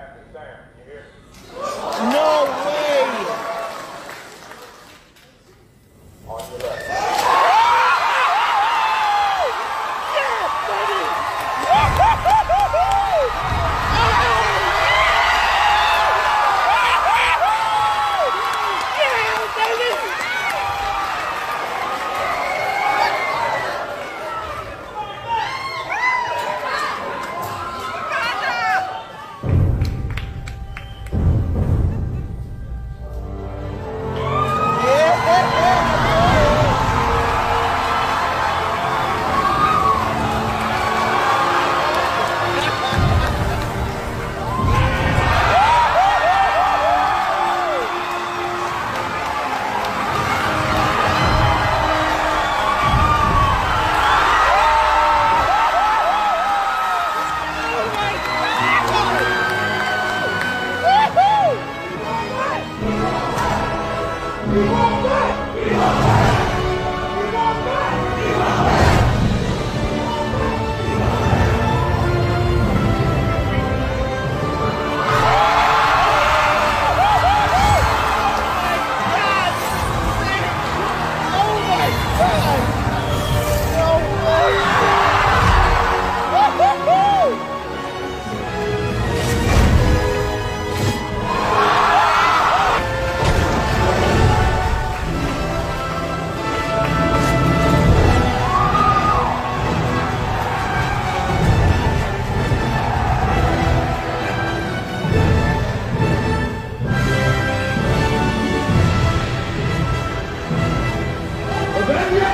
have to stand. 国队，立国！Daniel!